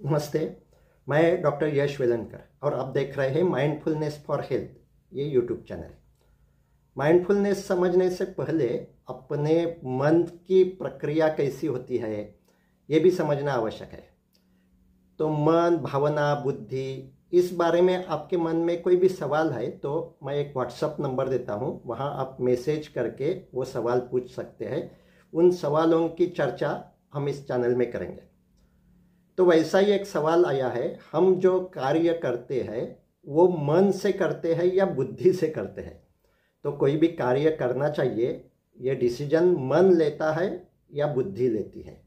नमस्ते, मैं डॉक्टर यश वेलनकर और आप देख रहे हैं माइंडफुलनेस फॉर हेल्थ ये यूट्यूब चैनल माइंडफुलनेस समझने से पहले अपने मन की प्रक्रिया कैसी होती है, ये भी समझना आवश्यक है। तो मन, भावना, बुद्धि, इस बारे में आपके मन में कोई भी सवाल है तो मैं एक व्हाट्सअप नंबर देता हूँ, वहाँ आप मैसेज करके वो सवाल पूछ सकते हैं। उन सवालों की चर्चा हम इस चैनल में करेंगे। तो वैसा ही एक सवाल आया है, हम जो कार्य करते हैं, वो मन से करते हैं या बुद्धि से करते हैं? तो कोई भी कार्य करना चाहिए, ये डिसीज़न मन लेता है या बुद्धि लेती है?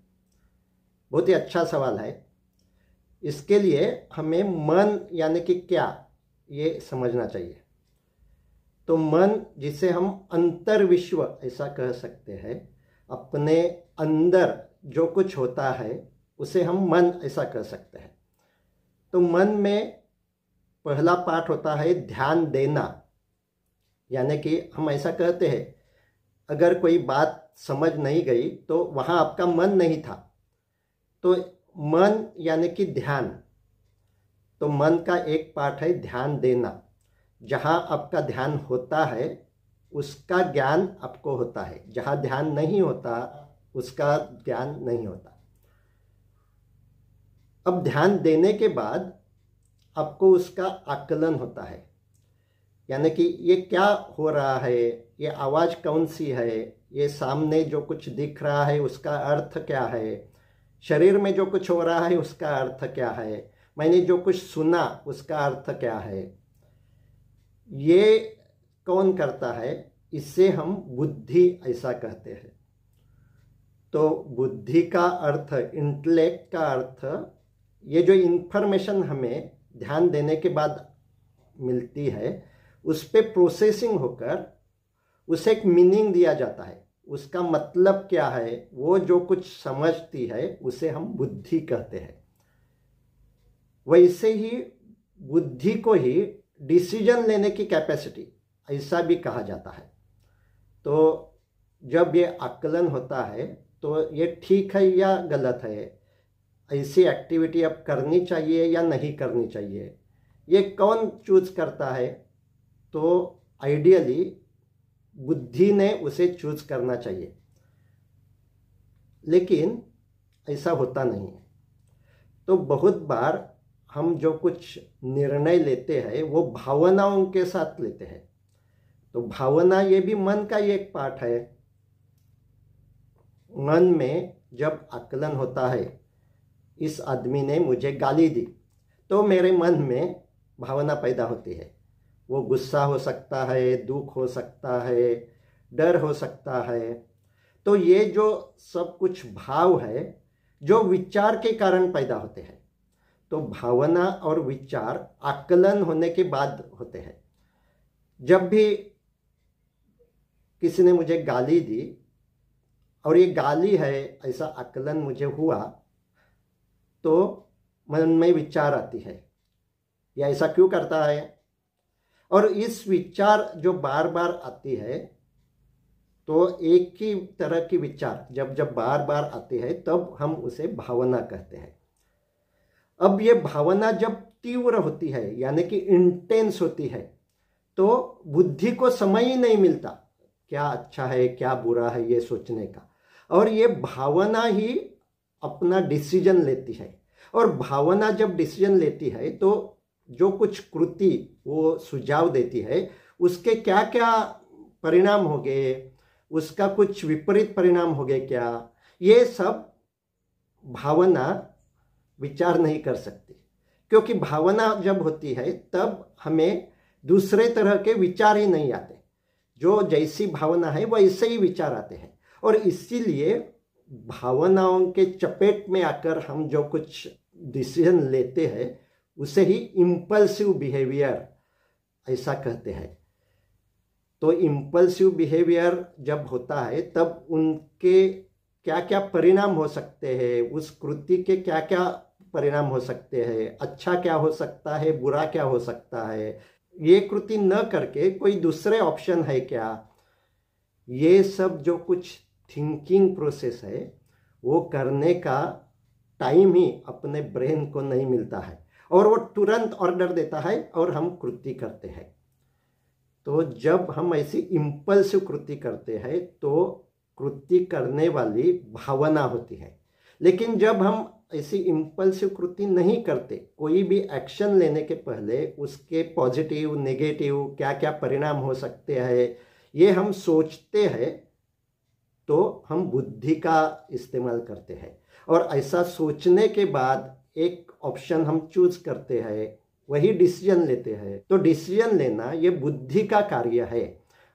बहुत ही अच्छा सवाल है। इसके लिए हमें मन यानी कि क्या, ये समझना चाहिए। तो मन जिसे हम अंतर विश्व ऐसा कह सकते हैं, अपने अंदर जो कुछ होता है उसे हम मन ऐसा कर सकते हैं। तो मन में पहला पाठ होता है ध्यान देना। यानी कि हम ऐसा कहते हैं, अगर कोई बात समझ नहीं गई तो वहाँ आपका मन नहीं था। तो मन यानी कि ध्यान तो मन का एक पाठ है ध्यान देना। जहाँ आपका ध्यान होता है, उसका ज्ञान आपको होता है। जहाँ ध्यान नहीं होता, उसका ज्ञान नहीं होता। अब ध्यान देने के बाद आपको उसका आकलन होता है। यानी कि ये क्या हो रहा है? ये आवाज़ कौन सी है? ये सामने जो कुछ दिख रहा है उसका अर्थ क्या है? शरीर में जो कुछ हो रहा है उसका अर्थ क्या है? मैंने जो कुछ सुना उसका अर्थ क्या है? ये कौन करता है? इससे हम बुद्धि ऐसा कहते हैं। तो बुद्धि का अर्थ, इंटेलेक्ट का अर्थ ये जो इन्फॉर्मेशन हमें ध्यान देने के बाद मिलती है, उस पर प्रोसेसिंग होकर उसे एक मीनिंग दिया जाता है। उसका मतलब क्या है, वो जो कुछ समझती है, उसे हम बुद्धि कहते हैं। वैसे ही बुद्धि को ही डिसीज़न लेने की कैपेसिटी ऐसा भी कहा जाता है। तो जब ये आकलन होता है तो ये ठीक है या गलत है? ऐसी एक्टिविटी अब करनी चाहिए या नहीं करनी चाहिए? ये कौन चूज़ करता है? तो आइडियली बुद्धि ने उसे चूज़ करना चाहिए। लेकिन ऐसा होता नहीं है। तो बहुत बार हम जो कुछ निर्णय लेते हैं, वो भावनाओं के साथ लेते हैं। तो भावना ये भी मन का ही एक पार्ट है। मन में जब आकलन होता है इस आदमी ने मुझे गाली दी। तो मेरे मन में भावना पैदा होती है। वो गुस्सा हो सकता है, दुख हो सकता है, डर हो सकता है। तो ये जो सब कुछ भाव है, जो विचार के कारण पैदा होते हैं तो भावना और विचार आकलन होने के बाद होते हैं। जब भी किसी ने मुझे गाली दी, और ये गाली है, ऐसा आकलन मुझे हुआ तो मन में विचार आती है। या ऐसा क्यों करता है? और इस विचार जो बार बार आती है तो एक ही तरह की विचार जब जब बार बार आती है, तब हम उसे भावना कहते हैं। अब ये भावना जब तीव्र होती है, यानी कि इंटेंस होती है तो बुद्धि को समय ही नहीं मिलता। क्या अच्छा है, क्या बुरा है, ये सोचने का। और ये भावना ही अपना डिसीज़न लेती है। और भावना जब डिसीज़न लेती है तो जो कुछ कृति वो सुझाव देती है, उसके क्या क्या परिणाम हो गए? उसका कुछ विपरीत परिणाम हो गए क्या? ये सब भावना विचार नहीं कर सकती। क्योंकि भावना जब होती है, तब हमें दूसरे तरह के विचार ही नहीं आते। जो जैसी भावना है, वैसे ही विचार आते हैं। और इसीलिए भावनाओं के चपेट में आकर हम जो कुछ डिसीज़न लेते हैं, उसे ही इम्पल्सिव बिहेवियर ऐसा कहते हैं। तो इम्पल्सिव बिहेवियर जब होता है, तब उनके क्या क्या परिणाम हो सकते हैं? उस कृति के क्या क्या परिणाम हो सकते हैं? अच्छा क्या हो सकता है? बुरा क्या हो सकता है? ये कृति न करके कोई दूसरे ऑप्शन है क्या? ये सब जो कुछ थिंकिंग प्रोसेस है, वो करने का टाइम ही अपने ब्रेन को नहीं मिलता है। और वो तुरंत ऑर्डर देता है और हम कृति करते हैं। तो जब हम ऐसी इम्पल्सिव कृति करते हैं तो कृति करने वाली भावना होती है। लेकिन जब हम ऐसी इम्पल्सिव कृति नहीं करते, कोई भी एक्शन लेने के पहले उसके पॉजिटिव नेगेटिव क्या क्या परिणाम हो सकते हैं, ये हम सोचते हैं तो हम बुद्धि का इस्तेमाल करते हैं। और ऐसा सोचने के बाद एक ऑप्शन हम चूज़ करते हैं, वही डिसीज़न लेते हैं। तो डिसीज़न लेना ये बुद्धि का कार्य है।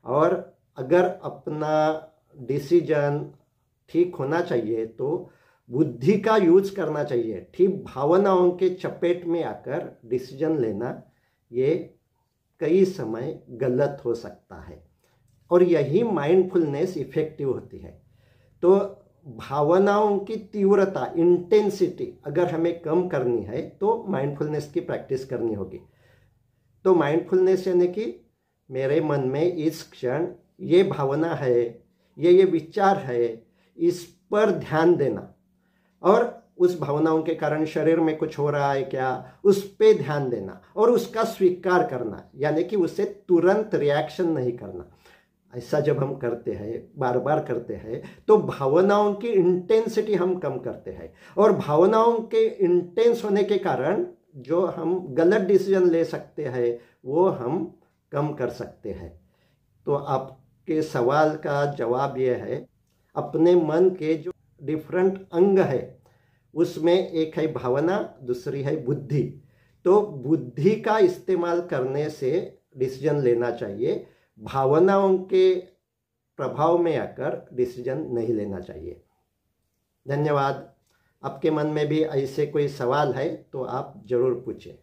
और अगर अपना डिसीज़न ठीक होना चाहिए तो बुद्धि का यूज़ करना चाहिए। ठीक भावनाओं के चपेट में आकर डिसीज़न लेना ये कई समय गलत हो सकता है। और यही माइंडफुलनेस इफ़ेक्टिव होती है। तो भावनाओं की तीव्रता इंटेंसिटी अगर हमें कम करनी है तो माइंडफुलनेस की प्रैक्टिस करनी होगी। तो माइंडफुलनेस यानी कि मेरे मन में इस क्षण ये भावना है, ये ये विचार है, इस पर ध्यान देना। और उस भावनाओं के कारण शरीर में कुछ हो रहा है क्या, उस पर ध्यान देना और उसका स्वीकार करना, यानी कि उसे तुरंत रिएक्शन नहीं करना। ऐसा जब हम करते हैं बार बार करते हैं तो भावनाओं की इंटेंसिटी हम कम करते हैं। और भावनाओं के इंटेंस होने के कारण जो हम गलत डिसीज़न ले सकते हैं, वो हम कम कर सकते हैं। तो आपके सवाल का जवाब ये है, अपने मन के जो डिफरेंट अंग है, उसमें एक है भावना, दूसरी है बुद्धि। तो बुद्धि का इस्तेमाल करने से डिसीज़न लेना चाहिए। भावनाओं के प्रभाव में आकर डिसीज़न नहीं लेना चाहिए। धन्यवाद। आपके मन में भी ऐसे कोई सवाल है तो आप ज़रूर पूछें।